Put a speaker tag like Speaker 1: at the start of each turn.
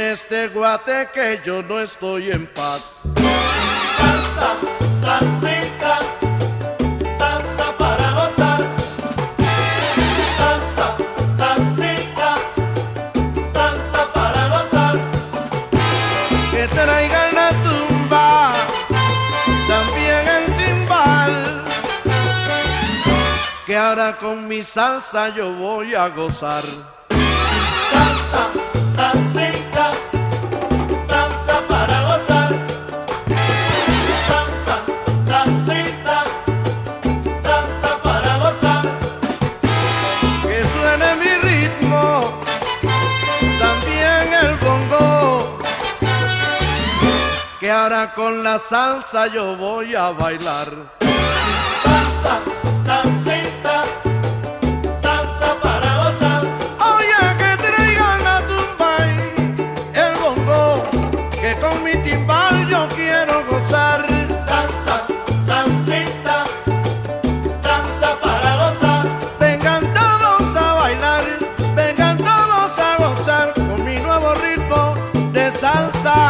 Speaker 1: ese guate que yo no estoy en paz.
Speaker 2: Salsa, salsita, salsa para gozar. Salsa, salsita, salsa para gozar.
Speaker 1: Que traigan la tumba, también el timbal. Que ahora con mi salsa yo voy a gozar.
Speaker 2: que ahora con la salsa yo voy a bailar. Salsa, salsita, salsa para gozar.
Speaker 1: Oye, que traigan la tumba el bongo, que con mi timbal yo quiero gozar. Salsa, salsita, salsa para gozar. Vengan todos a bailar, vengan todos a gozar con mi nuevo ritmo de salsa.